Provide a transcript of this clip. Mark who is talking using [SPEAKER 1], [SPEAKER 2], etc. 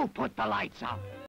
[SPEAKER 1] Who put the lights out?